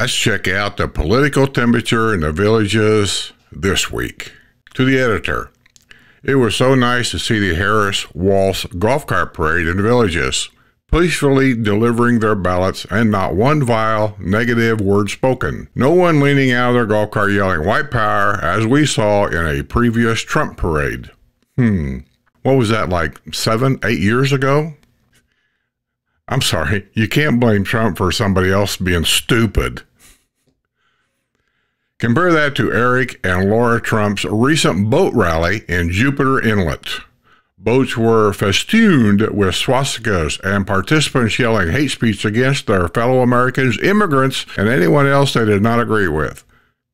Let's check out the political temperature in the villages this week. To the editor, it was so nice to see the Harris Walsh golf cart parade in the villages, peacefully delivering their ballots and not one vile, negative word spoken. No one leaning out of their golf cart yelling white power as we saw in a previous Trump parade. Hmm. What was that like seven, eight years ago? I'm sorry, you can't blame Trump for somebody else being stupid. Compare that to Eric and Laura Trump's recent boat rally in Jupiter Inlet. Boats were festooned with swastikas and participants yelling hate speech against their fellow Americans, immigrants, and anyone else they did not agree with.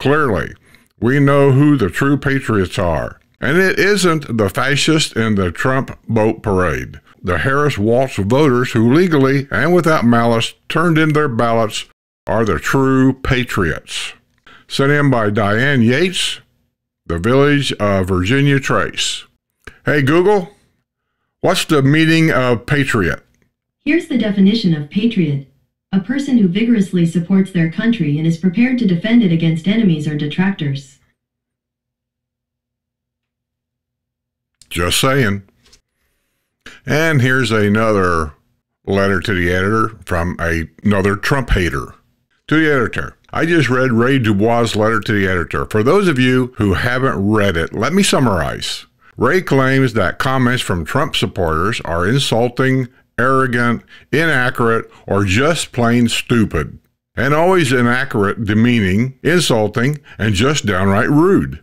Clearly, we know who the true patriots are. And it isn't the fascists in the Trump boat parade. The Harris Walsh voters who legally and without malice turned in their ballots are the true patriots sent in by Diane Yates, the village of Virginia Trace. Hey, Google, what's the meaning of patriot? Here's the definition of patriot a person who vigorously supports their country and is prepared to defend it against enemies or detractors. Just saying. And here's another letter to the editor from a, another Trump hater. To the editor, I just read Ray Dubois' letter to the editor. For those of you who haven't read it, let me summarize. Ray claims that comments from Trump supporters are insulting, arrogant, inaccurate, or just plain stupid. And always inaccurate, demeaning, insulting, and just downright rude.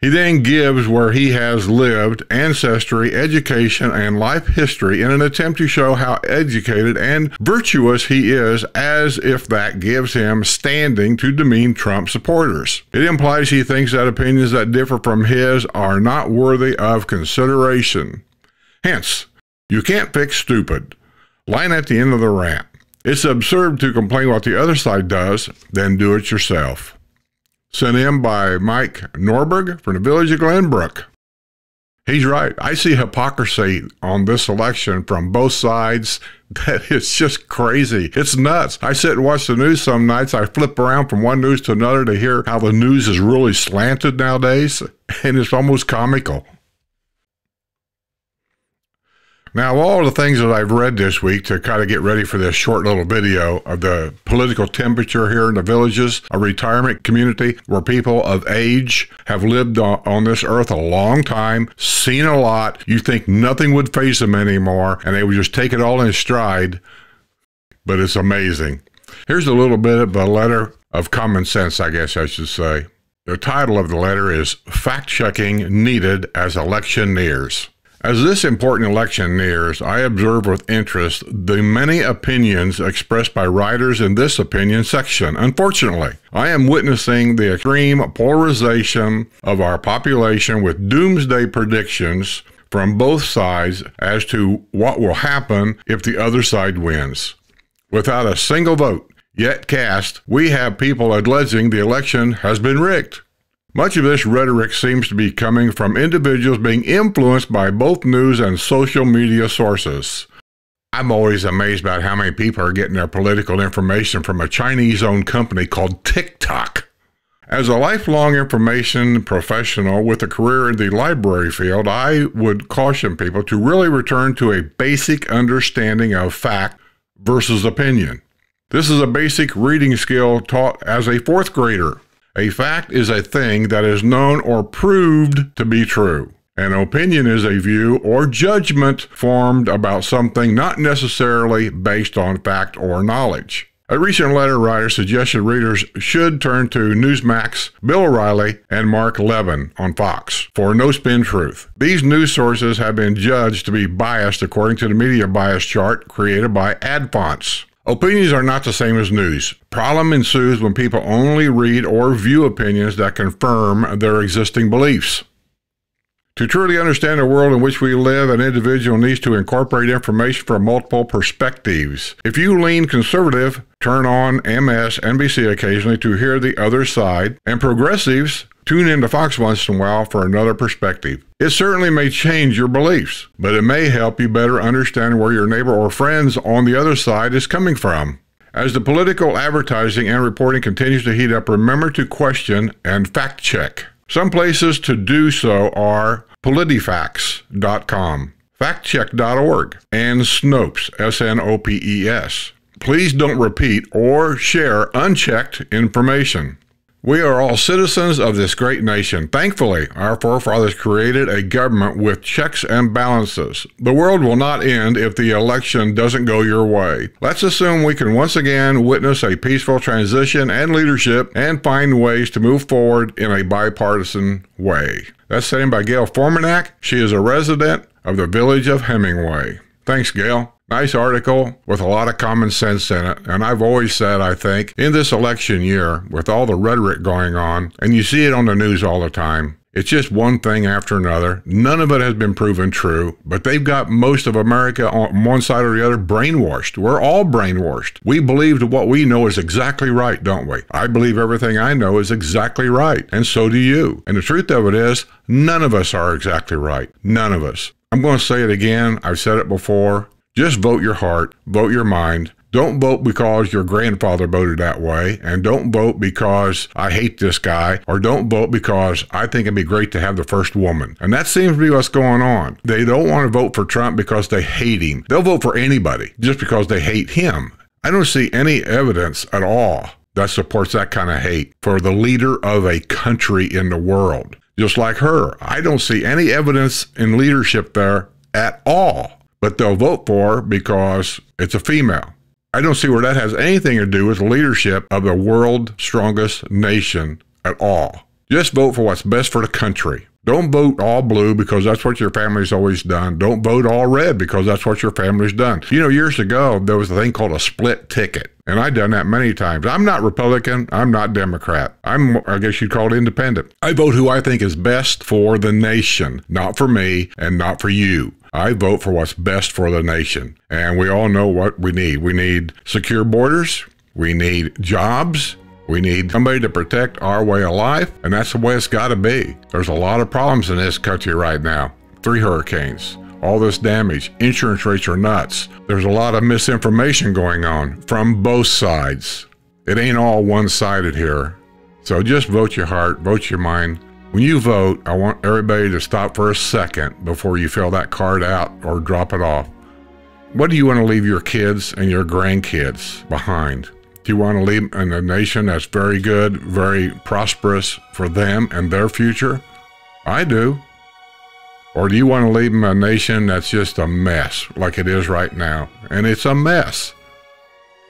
He then gives where he has lived, ancestry, education, and life history in an attempt to show how educated and virtuous he is, as if that gives him standing to demean Trump supporters. It implies he thinks that opinions that differ from his are not worthy of consideration. Hence, you can't fix stupid. Line at the end of the rant. It's absurd to complain what the other side does, then do it yourself sent in by Mike Norberg from the village of Glenbrook. He's right. I see hypocrisy on this election from both sides. That it's just crazy. It's nuts. I sit and watch the news some nights. I flip around from one news to another to hear how the news is really slanted nowadays, and it's almost comical. Now, all the things that I've read this week to kind of get ready for this short little video of the political temperature here in the villages, a retirement community where people of age have lived on, on this earth a long time, seen a lot. You think nothing would face them anymore, and they would just take it all in stride. But it's amazing. Here's a little bit of a letter of common sense, I guess I should say. The title of the letter is Fact Checking Needed as Election Nears. As this important election nears, I observe with interest the many opinions expressed by writers in this opinion section. Unfortunately, I am witnessing the extreme polarization of our population with doomsday predictions from both sides as to what will happen if the other side wins. Without a single vote yet cast, we have people alleging the election has been rigged. Much of this rhetoric seems to be coming from individuals being influenced by both news and social media sources. I'm always amazed about how many people are getting their political information from a Chinese owned company called TikTok. As a lifelong information professional with a career in the library field, I would caution people to really return to a basic understanding of fact versus opinion. This is a basic reading skill taught as a fourth grader. A fact is a thing that is known or proved to be true. An opinion is a view or judgment formed about something not necessarily based on fact or knowledge. A recent letter writer suggested readers should turn to Newsmax, Bill O'Reilly, and Mark Levin on Fox for no spin truth. These news sources have been judged to be biased according to the media bias chart created by Ad Fontes. Opinions are not the same as news. Problem ensues when people only read or view opinions that confirm their existing beliefs. To truly understand the world in which we live, an individual needs to incorporate information from multiple perspectives. If you lean conservative, turn on MSNBC occasionally to hear the other side, and progressives Tune in to Fox once in a while for another perspective. It certainly may change your beliefs, but it may help you better understand where your neighbor or friends on the other side is coming from. As the political advertising and reporting continues to heat up, remember to question and fact check. Some places to do so are politifact.com, factcheck.org, and Snopes, S N O P E S. Please don't repeat or share unchecked information. We are all citizens of this great nation. Thankfully, our forefathers created a government with checks and balances. The world will not end if the election doesn't go your way. Let's assume we can once again witness a peaceful transition and leadership and find ways to move forward in a bipartisan way. That's said by Gail Formanak. She is a resident of the village of Hemingway. Thanks, Gail. Nice article with a lot of common sense in it. And I've always said, I think, in this election year, with all the rhetoric going on, and you see it on the news all the time, it's just one thing after another. None of it has been proven true, but they've got most of America on one side or the other brainwashed. We're all brainwashed. We believe what we know is exactly right, don't we? I believe everything I know is exactly right, and so do you. And the truth of it is, none of us are exactly right. None of us. I'm going to say it again. I've said it before. Just vote your heart, vote your mind. Don't vote because your grandfather voted that way, and don't vote because I hate this guy, or don't vote because I think it'd be great to have the first woman. And that seems to be what's going on. They don't want to vote for Trump because they hate him. They'll vote for anybody just because they hate him. I don't see any evidence at all that supports that kind of hate for the leader of a country in the world. Just like her, I don't see any evidence in leadership there at all but they'll vote for because it's a female. I don't see where that has anything to do with leadership of the world's strongest nation at all. Just vote for what's best for the country. Don't vote all blue because that's what your family's always done. Don't vote all red because that's what your family's done. You know, years ago, there was a thing called a split ticket. And I've done that many times. I'm not Republican. I'm not Democrat. I'm, I guess you'd call it independent. I vote who I think is best for the nation, not for me and not for you. I vote for what's best for the nation. And we all know what we need. We need secure borders. We need jobs. We need somebody to protect our way of life. And that's the way it's got to be. There's a lot of problems in this country right now. Three hurricanes, all this damage. Insurance rates are nuts. There's a lot of misinformation going on from both sides. It ain't all one sided here. So just vote your heart, vote your mind, when you vote, I want everybody to stop for a second before you fill that card out or drop it off. What do you want to leave your kids and your grandkids behind? Do you want to leave in a nation that's very good, very prosperous for them and their future? I do. Or do you want to leave them a nation that's just a mess like it is right now? And it's a mess.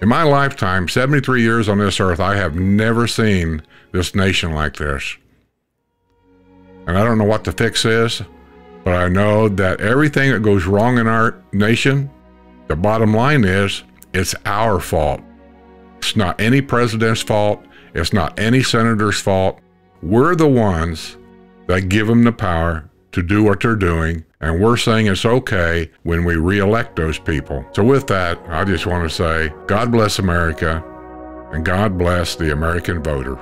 In my lifetime, 73 years on this earth, I have never seen this nation like this. And I don't know what the fix is, but I know that everything that goes wrong in our nation, the bottom line is it's our fault. It's not any president's fault. It's not any senator's fault. We're the ones that give them the power to do what they're doing. And we're saying it's okay when we reelect those people. So, with that, I just want to say God bless America and God bless the American voter.